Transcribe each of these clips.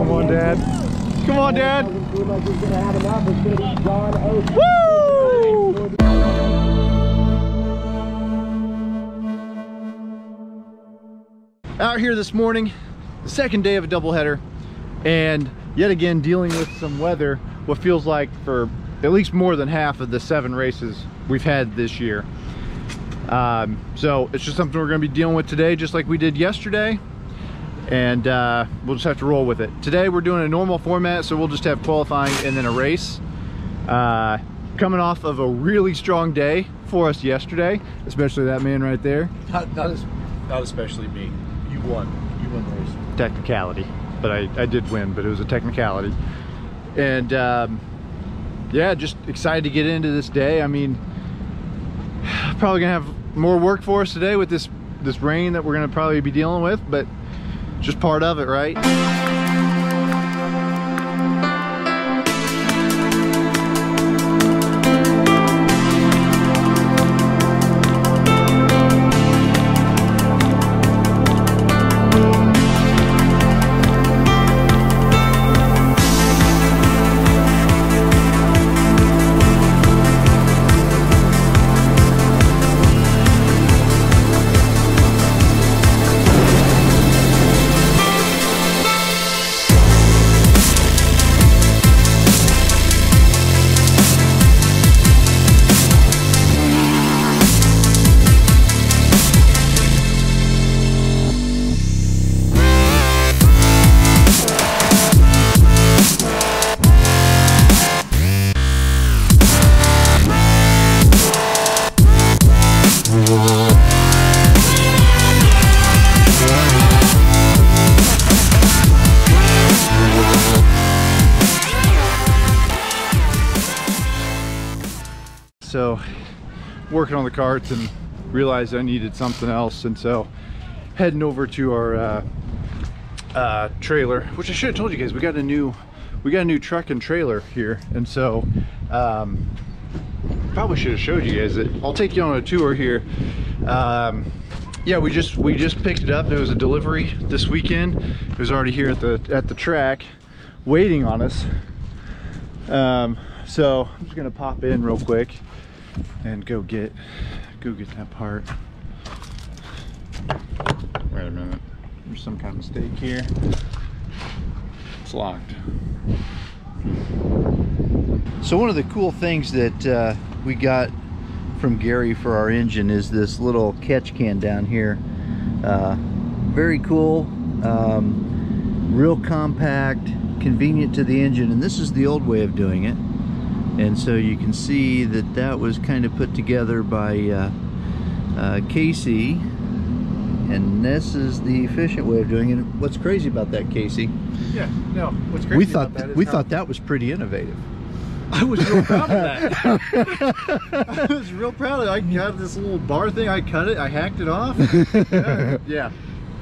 Come on, Dad. Come on, Dad. Woo! Out here this morning, the second day of a doubleheader, and yet again dealing with some weather, what feels like for at least more than half of the seven races we've had this year. Um, so it's just something we're going to be dealing with today, just like we did yesterday. And uh, we'll just have to roll with it. Today we're doing a normal format, so we'll just have qualifying and then a race. Uh, coming off of a really strong day for us yesterday, especially that man right there. Not, not, as, not especially me. You won. You won the race. Technicality, but I, I did win, but it was a technicality. And um, yeah, just excited to get into this day. I mean, probably gonna have more work for us today with this this rain that we're gonna probably be dealing with, but just part of it, right? So working on the karts and realized I needed something else and so heading over to our uh, uh, trailer which I should have told you guys we got a new we got a new truck and trailer here and so um, probably should have showed you guys it. I'll take you on a tour here. Um, yeah we just we just picked it up. It was a delivery this weekend. It was already here at the at the track waiting on us. Um, so I'm just gonna pop in real quick and go get go get that part. Wait a minute. There's some kind of mistake here. It's locked. So one of the cool things that uh, we got from Gary for our engine is this little catch can down here. Uh, very cool, um, real compact, convenient to the engine, and this is the old way of doing it and so you can see that that was kind of put together by uh, uh, Kacy and this is the efficient way of doing it what's crazy about that Kacy Yeah, no. What's crazy we thought about that we thought that was pretty innovative I was real proud of that. I was real proud of it. I got this little bar thing. I cut it. I hacked it off. yeah, yeah.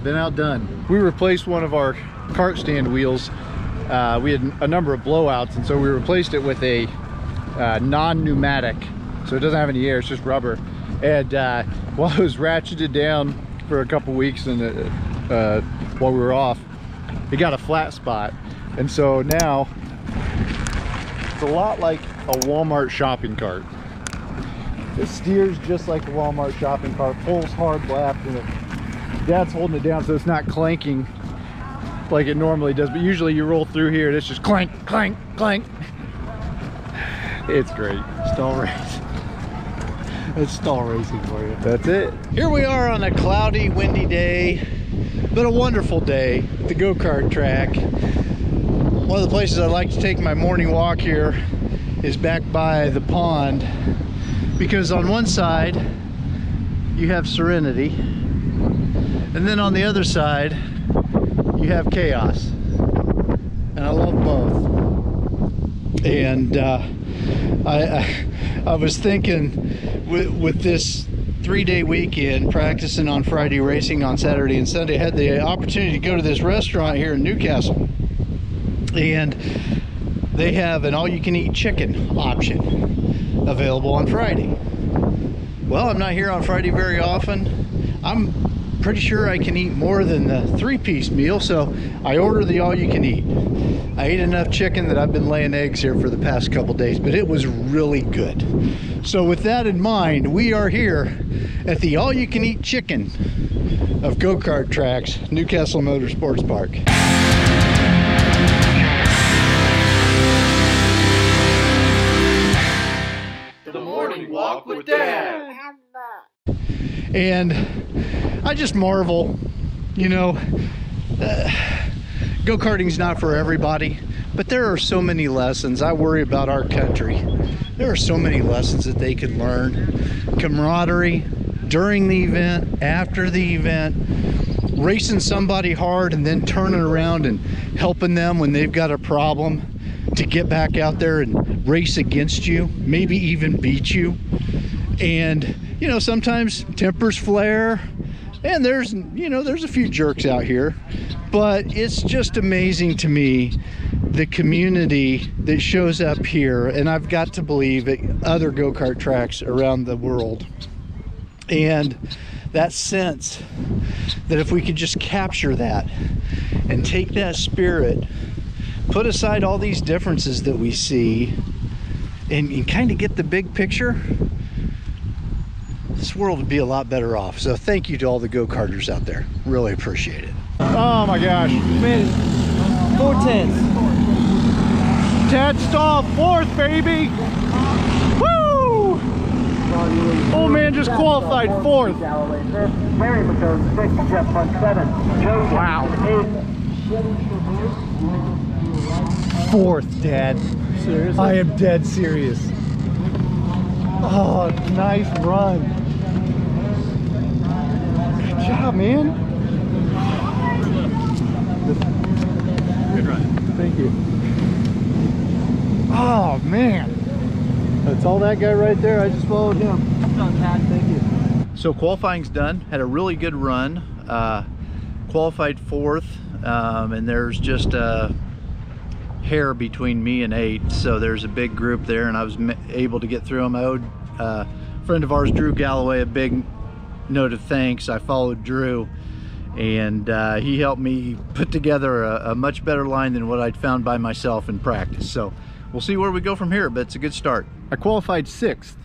been outdone. We replaced one of our kart stand wheels. Uh, we had a number of blowouts, and so we replaced it with a uh, non-pneumatic. So it doesn't have any air. It's just rubber. And uh, while it was ratcheted down for a couple weeks, and uh, uh, while we were off, it got a flat spot. And so now it's a lot like a Walmart shopping cart. It steers just like a Walmart shopping cart, pulls hard left, and it, Dad's holding it down so it's not clanking like it normally does. But usually you roll through here and it's just clank, clank, clank. It's great. Stahl race. It's Stahl racing for you. That's it. Here we are on a cloudy, windy day, but a wonderful day. at The go-kart track. One of the places I like to take my morning walk here is back by the pond because on one side you have serenity and then on the other side you have chaos and I love both and uh, I, I I was thinking with, with this three-day weekend practicing on Friday racing on Saturday and Sunday I had the opportunity to go to this restaurant here in New Castle. And they have an all-you-can-eat chicken option available on Friday. Well I'm not here on Friday very often. I'm pretty sure I can eat more than the three-piece meal, so I ordered the all-you-can-eat. I ate enough chicken that I've been laying eggs here for the past couple days, but it was really good. So with that in mind, we are here at the all-you-can-eat chicken of go-kart tracks, New Castle Motorsports Park. The morning walk with Dad. And I just marvel, you know, uh, go-karting's not for everybody, but there are so many lessons. I worry about our country. There are so many lessons that they could learn. Camaraderie during the event, after the event, racing somebody hard and then turning around and helping them when they've got a problem to get back out there and race against you, maybe even beat you. And you know, sometimes tempers flare and there's, you know, there's a few jerks out here, but it's just amazing to me the community that shows up here. And I've got to believe at other go-kart tracks around the world. And that sense that if we could just capture that and take that spirit, put aside all these differences that we see and, and kind of get the big picture, world would be a lot better off. So thank you to all the go-karters out there. Really appreciate it. Oh my gosh. Man, four tenths. Ted Stahl, fourth, baby. Woo! Old man just qualified fourth. Mary McCone, six, Jeff Funk, seven. Joe Wow. Fourth, Dad. Seriously? I am dead serious. Oh, nice run. Job, man. Good run. Thank you. Oh, man. That's all that guy right there. I just followed him. Thank you. So qualifying's done. Had a really good run. Uh, qualified fourth, um, and there's just a hair between me and eight. So there's a big group there, and I was able to get through them. I owed uh, a friend of ours, Drew Galloway, a big note of thanks. I followed Drew, and uh, he helped me put together a, a much better line than what I'd found by myself in practice. So we'll see where we go from here, but it's a good start. I qualified sixth,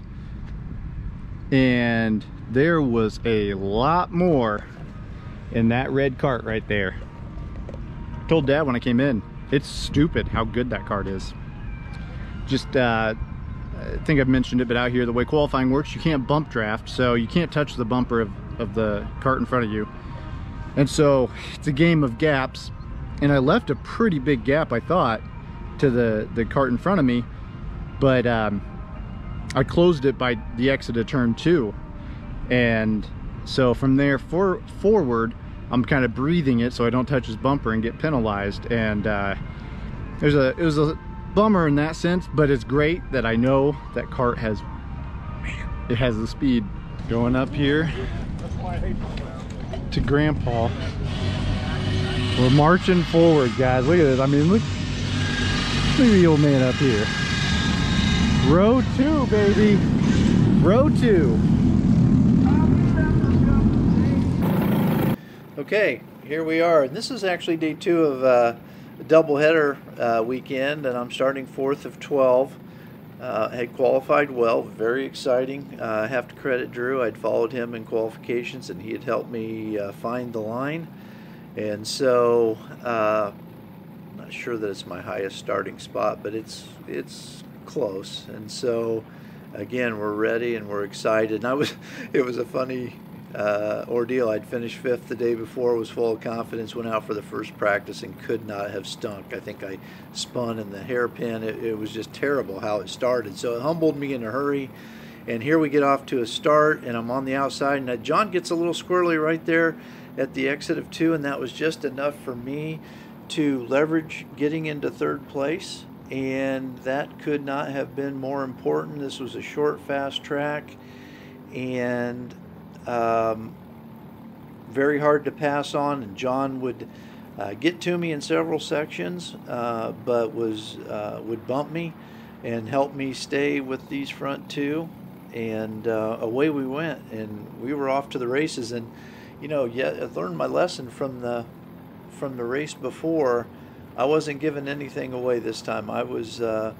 and there was a lot more in that red kart right there. Told dad when I came in, it's stupid how good that kart is. Just, uh, I think I've mentioned it, but out here, the way qualifying works, you can't bump draft, so you can't touch the bumper of, of the kart in front of you. And so it's a game of gaps, and I left a pretty big gap, I thought, to the, the kart in front of me, but um, I closed it by the exit of turn two. And so from there for, forward, I'm kind of breathing it so I don't touch his bumper and get penalized. And uh, there's a, it was a bummer in that sense, but it's great that I know that kart has, man, it has the speed. Going up here to Grandpa. We're marching forward, guys. Look at this. I mean, look, look at the old man up here. Row two, baby. Row two. Okay, here we are. This is actually day two of uh, doubleheader uh, weekend, and I'm starting fourth of 12. Uh, had qualified well, very exciting. Uh, I have to credit Drew. I'd followed him in qualifications, and he had helped me uh, find the line. And so, uh, not sure that it's my highest starting spot, but it's it's close. And so, again, we're ready and we're excited. And I was, it was a funny uh, ordeal. I'd finished fifth the day before, was full of confidence, went out for the first practice and could not have stunk. I think I spun in the hairpin. It, it was just terrible how it started. So it humbled me in a hurry. And here we get off to a start, and I'm on the outside. And John gets a little squirrely right there at the exit of two, and that was just enough for me to leverage getting into third place. And that could not have been more important. This was a short, fast track, and um, very hard to pass on. And John would uh, get to me in several sections, uh, but was uh, would bump me and help me stay with these front two. And uh, away we went, and we were off to the races. And you know, yeah, I learned my lesson from the from the race before. I wasn't giving anything away this time. I was uh,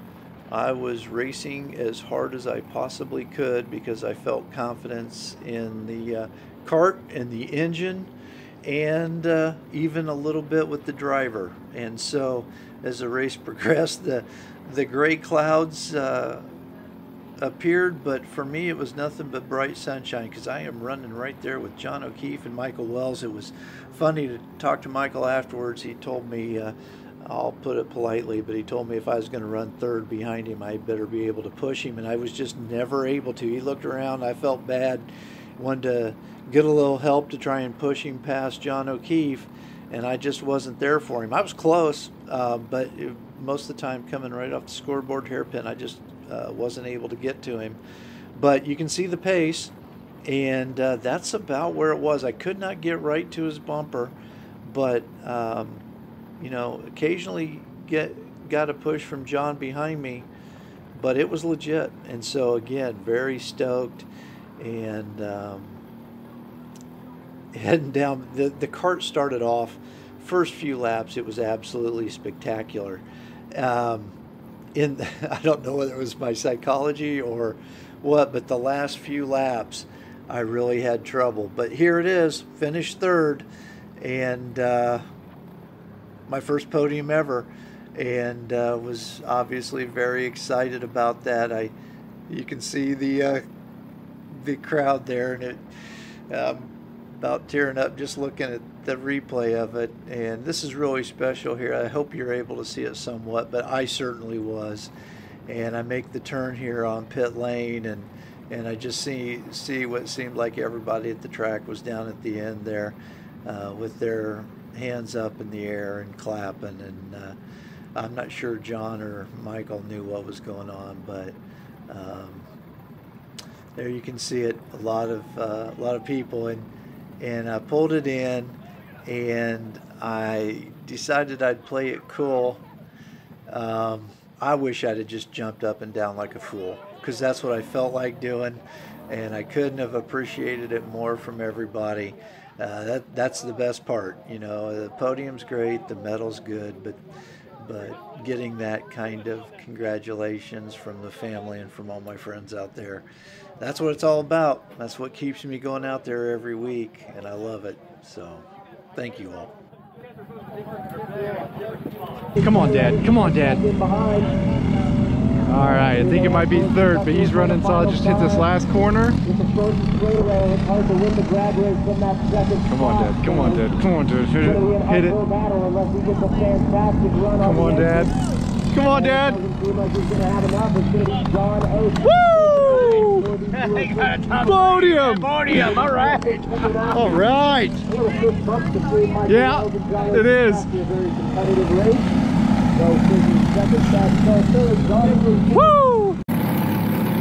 I was racing as hard as I possibly could because I felt confidence in the uh, kart and the engine and uh, even a little bit with the driver. And so as the race progressed, the the gray clouds uh, appeared, but for me it was nothing but bright sunshine because I am running right there with John O'Keefe and Michael Wells. It was funny to talk to Michael afterwards. He told me, uh, I'll put it politely, but he told me if I was going to run third behind him, I better be able to push him, and I was just never able to. He looked around, I felt bad, wanted to get a little help to try and push him past John O'Keefe, and I just wasn't there for him. I was close, uh, but most of the time coming right off the scoreboard hairpin, I just uh, wasn't able to get to him. But you can see the pace, and uh, that's about where it was. I could not get right to his bumper, but um, you know, occasionally get got a push from John behind me, but it was legit. And so again, very stoked, and um, heading down. The the kart started off. First few laps, it was absolutely spectacular. Um, in the, I don't know whether it was my psychology or what, but the last few laps, I really had trouble. But here it is, finished third, and uh, my first podium ever, and uh, was obviously very excited about that. I, you can see the uh, the crowd there, and it um, about tearing up just looking at the replay of it. And this is really special here. I hope you're able to see it somewhat, but I certainly was. And I make the turn here on pit lane, and and I just see see what seemed like everybody at the track was down at the end there, uh, with their hands up in the air and clapping. And uh, I'm not sure John or Michael knew what was going on, but. Um, there you can see it. A lot of uh, a lot of people, and and I pulled it in, and I decided I'd play it cool. Um, I wish I'd have just jumped up and down like a fool because that's what I felt like doing, and I couldn't have appreciated it more from everybody. Uh, that that's the best part, you know. The podium's great, the medal's good, but but getting that kind of congratulations from the family and from all my friends out there, that's what it's all about. That's what keeps me going out there every week, and I love it. So, thank you all. Come on, Dad. Come on, Dad. All right, I think it might be third, but he's running solid. Just hit this last corner. Come on, Dad. Come on, Dad. Come on, Dad. Hit it. Hit it. Come on, Dad. Come on, Dad. Woo! Podium. Podium, all right. All right. Yeah, it is. Woo!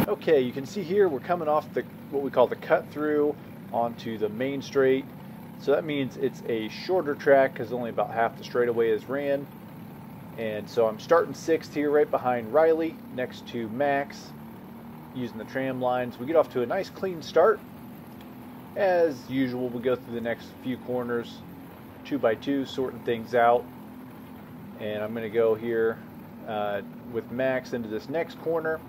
Okay, you can see here we're coming off the what we call the cut through onto the main straight. So that means it's a shorter track because only about half the straightaway is ran. And so I'm starting sixth here right behind Riley next to Max using the tram lines. We get off to a nice clean start. As usual, we go through the next few corners two by two, sorting things out. And I'm going to go here uh, with Max into this next corner.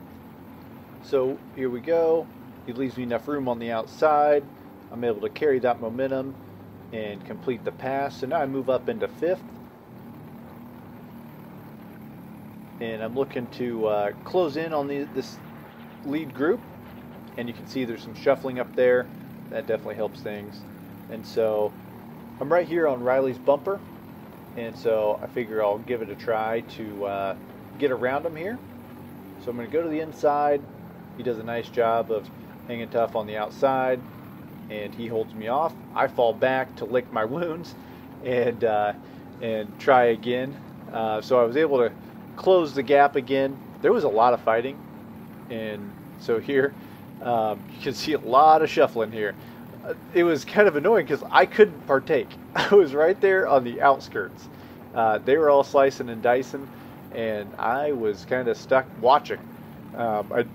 So here we go. He leaves me enough room on the outside. I'm able to carry that momentum and complete the pass. So now I move up into fifth. And I'm looking to uh, close in on the, this lead group. And you can see there's some shuffling up there. That definitely helps things. And so I'm right here on Riley's bumper. And so I figure I'll give it a try to uh, get around him here. So I'm going to go to the inside. He does a nice job of hanging tough on the outside, and he holds me off. I fall back to lick my wounds and uh, and try again. Uh, so I was able to close the gap again. There was a lot of fighting, and so here um, you can see a lot of shuffling here. It was kind of annoying because I couldn't partake. I was right there on the outskirts. Uh, they were all slicing and dicing, and I was kind of stuck watching. Um, I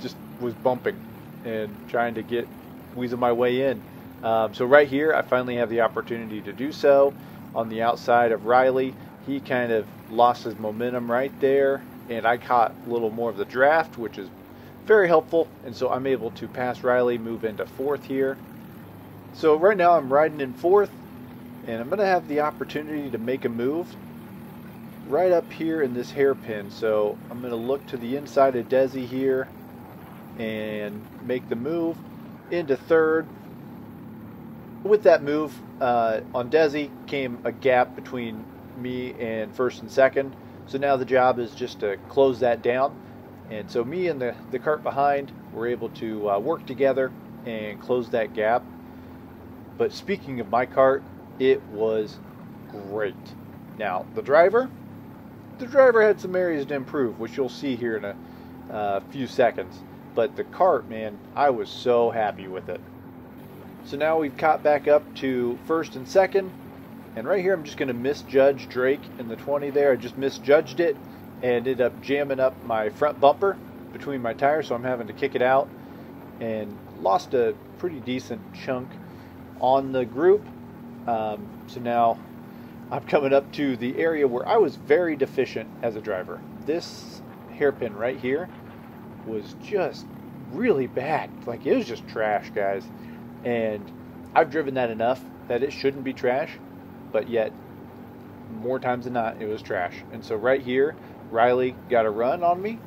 just was bumping and trying to get weasel my way in. Um, so right here, I finally have the opportunity to do so. On the outside of Riley, he kind of lost his momentum right there, and I caught a little more of the draft, which is very helpful. And so I'm able to pass Riley, move into fourth here. So right now I'm riding in fourth, and I'm going to have the opportunity to make a move right up here in this hairpin. So I'm going to look to the inside of Desi here and make the move into third. With that move uh, on Desi came a gap between me and first and second. So now the job is just to close that down. And so me and the, the kart behind were able to uh, work together and close that gap. But speaking of my kart, it was great. Now, the driver, the driver had some areas to improve, which you'll see here in a uh, few seconds. But the kart, man, I was so happy with it. So now we've caught back up to first and second. And right here, I'm just going to misjudge Drake in the 20 there. I just misjudged it and ended up jamming up my front bumper between my tires, so I'm having to kick it out and lost a pretty decent chunk on the group. Um, so now I'm coming up to the area where I was very deficient as a driver. This hairpin right here was just really bad. Like it was just trash, guys. And I've driven that enough that it shouldn't be trash, but yet more times than not it was trash. And so right here, Riley got a run on me,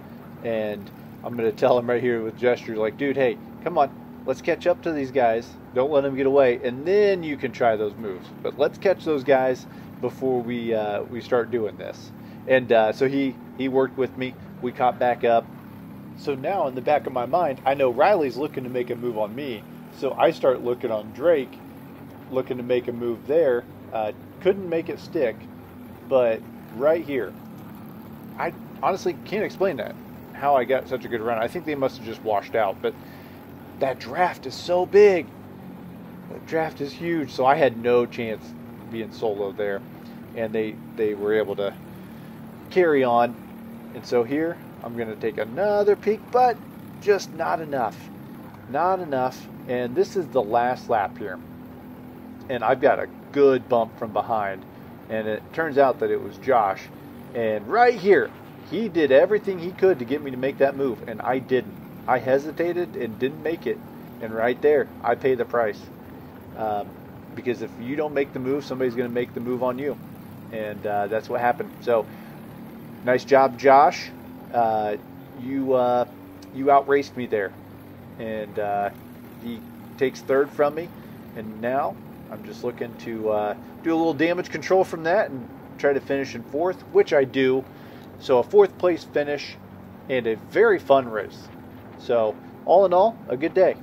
and I'm gonna tell him right here with gestures like, dude, hey, come on, let's catch up to these guys. Don't let them get away, and then you can try those moves. But let's catch those guys before we uh, we start doing this. And uh, so he he worked with me. We caught back up. So now in the back of my mind, I know Riley's looking to make a move on me. So I start looking on Drake, looking to make a move there. Uh, couldn't make it stick, but right here, I honestly can't explain that. How I got such a good run. I think they must have just washed out, but that draft is so big. That draft is huge, so I had no chance being solo there, and they they were able to carry on. And so here I'm going to take another peek, but just not enough, not enough. And this is the last lap here, and I've got a good bump from behind, and it turns out that it was Josh, and right here he did everything he could to get me to make that move, and I didn't. I hesitated and didn't make it, and right there I pay the price. Um, because if you don't make the move, somebody's going to make the move on you, and uh, that's what happened. So, nice job, Josh. Uh, you uh, you outraced me there, and uh, he takes third from me, and now I'm just looking to uh, do a little damage control from that and try to finish in fourth, which I do. So a fourth place finish and a very fun race. So all in all, a good day.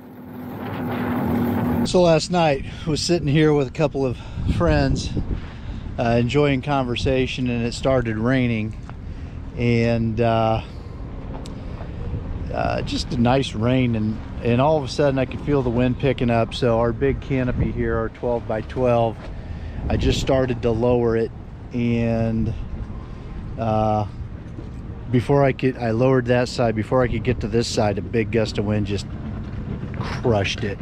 So last night was sitting here with a couple of friends uh, enjoying conversation and it started raining. And uh, uh, just a nice rain and and all of a sudden I could feel the wind picking up. So our big canopy here our 12 by 12 I just started to lower it. And uh, before I could I lowered that side before I could get to this side a big gust of wind just crushed it.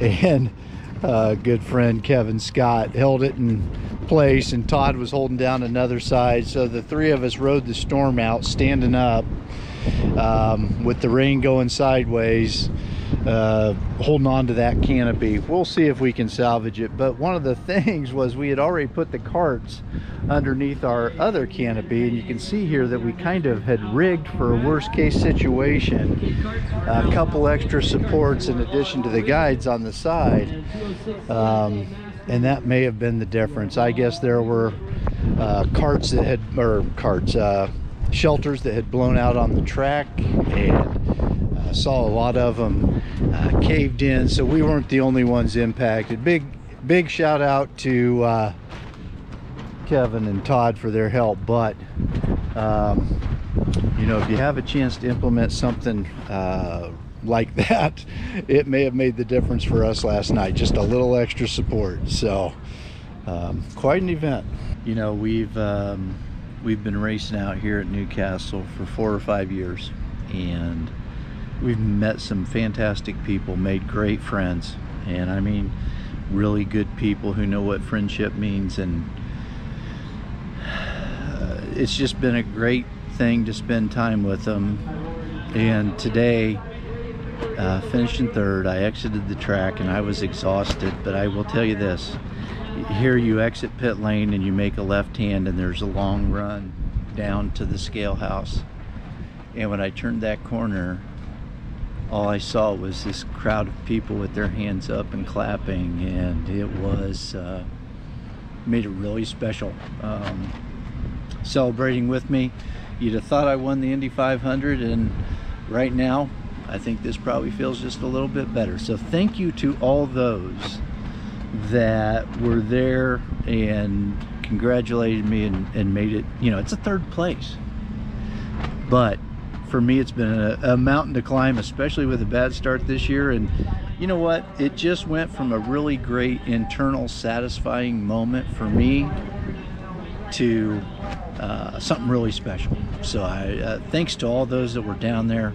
And uh, good friend Kevin Scott held it in place and Todd was holding down another side. So the three of us rode the storm out standing up um, with the rain going sideways uh, holding on to that canopy. We'll see if we can salvage it but one of the things was we had already put the karts underneath our other canopy and you can see here that we kind of had rigged for a worst case situation a couple extra supports in addition to the guides on the side um, and that may have been the difference. I guess there were uh, karts that had or karts uh, shelters that had blown out on the track and uh, saw a lot of them uh, caved in so we weren't the only ones impacted big big shout out to uh, Kevin and Todd for their help, but um, you know, if you have a chance to implement something uh, like that, it may have made the difference for us last night. Just a little extra support. So, um, quite an event. You know, we've um, we've been racing out here at New Castle for four or five years, and we've met some fantastic people, made great friends, and I mean really good people who know what friendship means and uh, it's just been a great thing to spend time with them. And today uh, finishing third I exited the track and I was exhausted but I will tell you this. Here you exit pit lane and you make a left hand and there's a long run down to the scale house. And when I turned that corner all I saw was this crowd of people with their hands up and clapping, and it was uh, made it really special. Um, celebrating with me, you'd have thought I won the Indy 500, and right now, I think this probably feels just a little bit better. So thank you to all those that were there and congratulated me and, and made it. You know, it's a third place, but for me it's been a, a, mountain to climb especially with a bad start this year. And you know what? It just went from a really great internal satisfying moment for me to uh, something really special. So I uh, thanks to all those that were down there.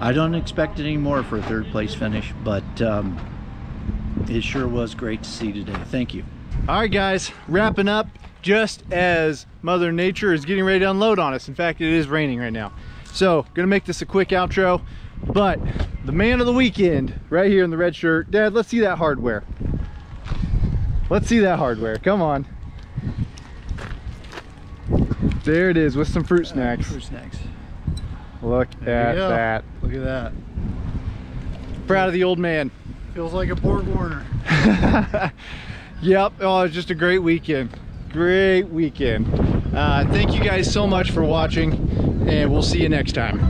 I don't expect any more for a third place finish but um, it sure was great to see today. Thank you. All right guys wrapping up just as mother nature is getting ready to unload on us. In fact it is raining right now so, gonna make this a quick outro, but the man of the weekend right here in the red shirt. Dad, let's see that hardware. Let's see that hardware, come on. There it is with some fruit uh, snacks. fruit snacks. Look There at that. Look at that. Proud of the old man. Feels like a Borg Warner. yep, oh, it's just a great weekend. Great weekend. Uh, thank you guys so much for watching and we'll see you next time.